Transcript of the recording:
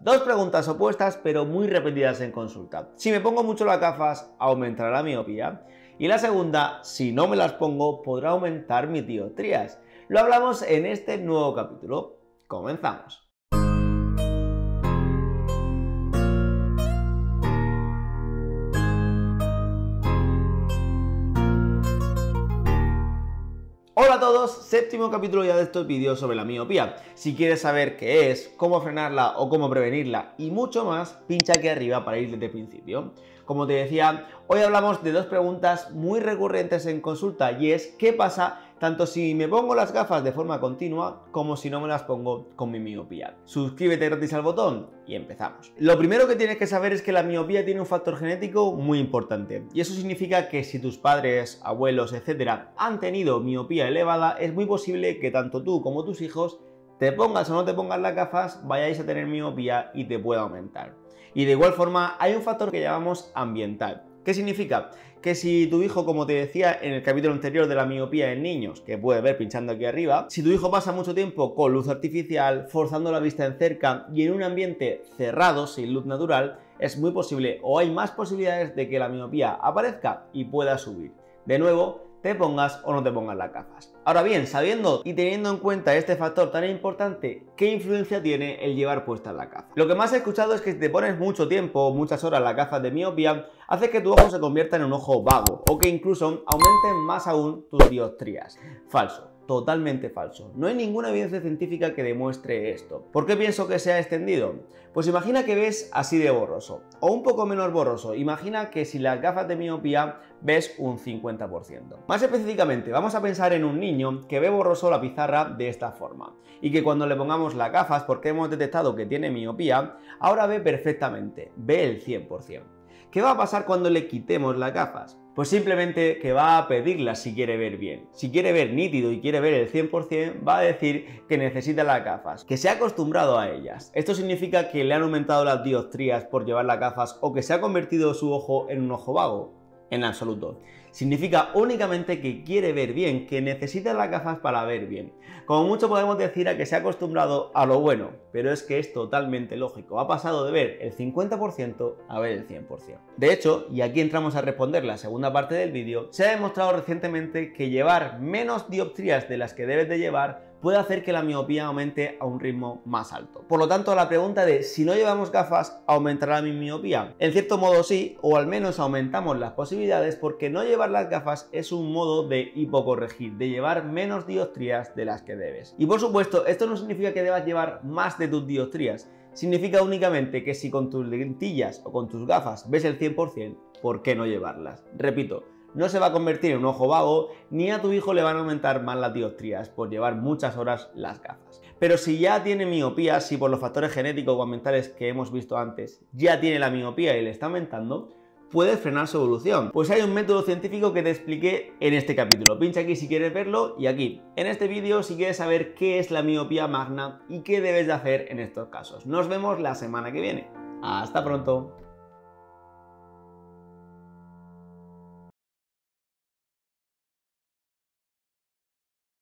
Dos preguntas opuestas pero muy repetidas en consulta. Si me pongo mucho las gafas, ¿aumentará la miopía? Y la segunda, si no me las pongo, ¿podrá aumentar mi dioptrías? Lo hablamos en este nuevo capítulo. Comenzamos. A todos, séptimo capítulo ya de estos vídeos sobre la miopía. Si quieres saber qué es, cómo frenarla o cómo prevenirla y mucho más, pincha aquí arriba para ir desde el principio. Como te decía, hoy hablamos de dos preguntas muy recurrentes en consulta y es ¿qué pasa tanto si me pongo las gafas de forma continua como si no me las pongo con mi miopía? Suscríbete gratis al botón y empezamos. Lo primero que tienes que saber es que la miopía tiene un factor genético muy importante y eso significa que si tus padres, abuelos, etcétera han tenido miopía elevada, es muy posible que tanto tú como tus hijos te pongas o no te pongas las gafas, vayáis a tener miopía y te pueda aumentar. Y de igual forma hay un factor que llamamos ambiental. ¿Qué significa? Que si tu hijo, como te decía en el capítulo anterior de la miopía en niños, que puedes ver pinchando aquí arriba, si tu hijo pasa mucho tiempo con luz artificial, forzando la vista en cerca y en un ambiente cerrado, sin luz natural, es muy posible o hay más posibilidades de que la miopía aparezca y pueda subir. De nuevo, te pongas o no te pongas las gafas. Ahora bien, sabiendo y teniendo en cuenta este factor tan importante, ¿qué influencia tiene el llevar puestas la gafa? Lo que más he escuchado es que si te pones mucho tiempo, muchas horas las gafas de miopía, hace que tu ojo se convierta en un ojo vago o que incluso aumenten más aún tus dioptrías. Falso totalmente falso. No hay ninguna evidencia científica que demuestre esto. ¿Por qué pienso que se ha extendido? Pues imagina que ves así de borroso, o un poco menos borroso. Imagina que si las gafas de miopía ves un 50%. Más específicamente, vamos a pensar en un niño que ve borroso la pizarra de esta forma, y que cuando le pongamos las gafas, porque hemos detectado que tiene miopía, ahora ve perfectamente, ve el 100%. ¿Qué va a pasar cuando le quitemos las gafas? Pues simplemente que va a pedirlas si quiere ver bien. Si quiere ver nítido y quiere ver el 100%, va a decir que necesita las gafas, que se ha acostumbrado a ellas. Esto significa que le han aumentado las dioptrías por llevar las gafas o que se ha convertido su ojo en un ojo vago en absoluto. Significa únicamente que quiere ver bien, que necesita las gafas para ver bien. Como mucho podemos decir a que se ha acostumbrado a lo bueno, pero es que es totalmente lógico. Ha pasado de ver el 50% a ver el 100%. De hecho, y aquí entramos a responder la segunda parte del vídeo, se ha demostrado recientemente que llevar menos dioptrías de las que debes de llevar puede hacer que la miopía aumente a un ritmo más alto. Por lo tanto, la pregunta de si no llevamos gafas, ¿aumentará mi miopía? En cierto modo sí, o al menos aumentamos las posibilidades porque no llevar las gafas es un modo de hipocorregir, de llevar menos dioptrías de las que debes. Y por supuesto, esto no significa que debas llevar más de tus dioptrías, significa únicamente que si con tus lentillas o con tus gafas ves el 100%, ¿por qué no llevarlas? Repito, no se va a convertir en un ojo vago, ni a tu hijo le van a aumentar más las dioptrías por llevar muchas horas las gafas. Pero si ya tiene miopía, si por los factores genéticos o ambientales que hemos visto antes ya tiene la miopía y le está aumentando, puedes frenar su evolución. Pues hay un método científico que te expliqué en este capítulo. Pincha aquí si quieres verlo y aquí, en este vídeo, si quieres saber qué es la miopía magna y qué debes de hacer en estos casos. Nos vemos la semana que viene. Hasta pronto.